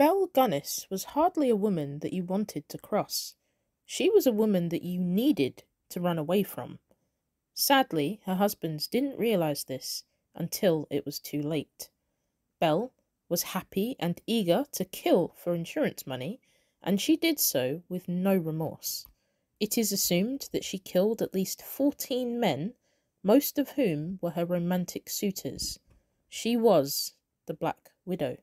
Belle Gunness was hardly a woman that you wanted to cross. She was a woman that you needed to run away from. Sadly, her husband didn't realize this until it was too late. Belle was happy and eager to kill for insurance money, and she did so with no remorse. It is assumed that she killed at least 14 men, most of whom were her romantic suitors. She was the Black Widow.